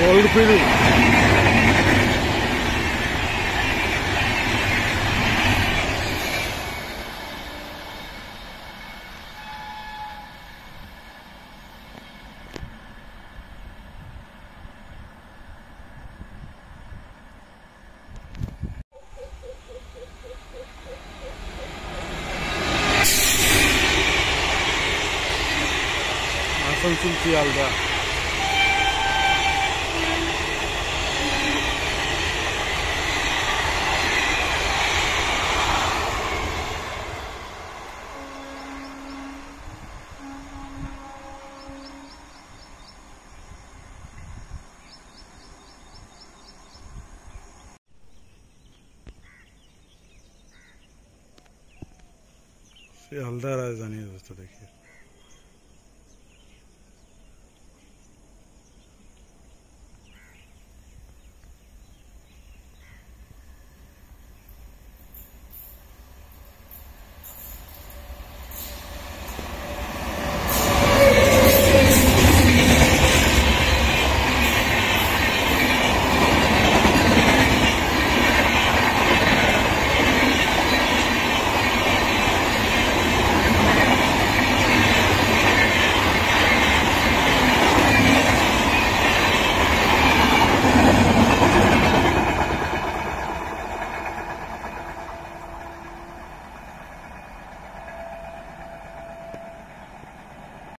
Gold பிடி Asansın Tiyal'da ये हल्दा राजधानी दोस्तों देखिए।